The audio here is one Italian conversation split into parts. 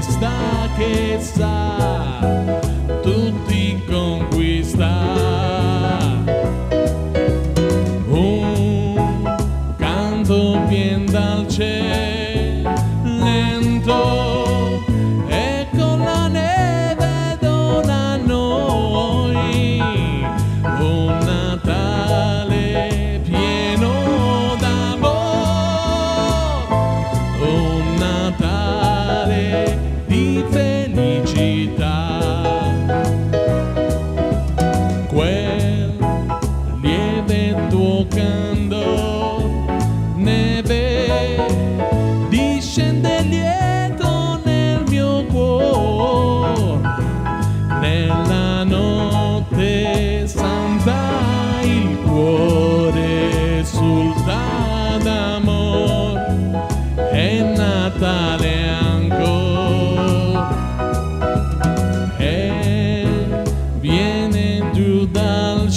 está que está. vida.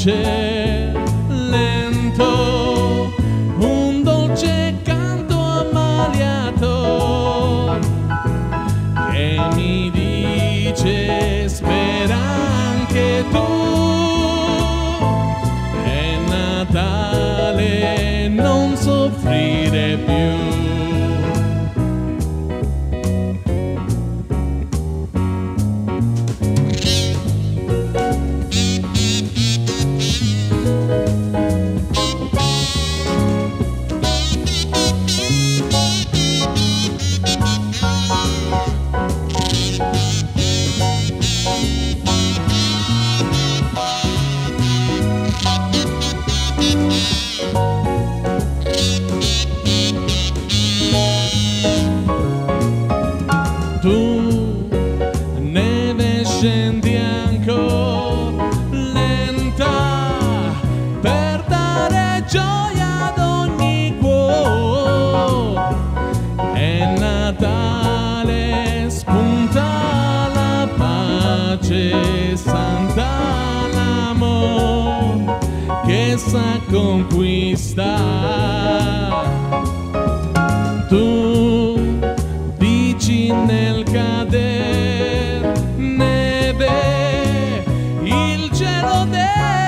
change. de Santa al amor que conquista. Tu dici nel cadere neve il cielo del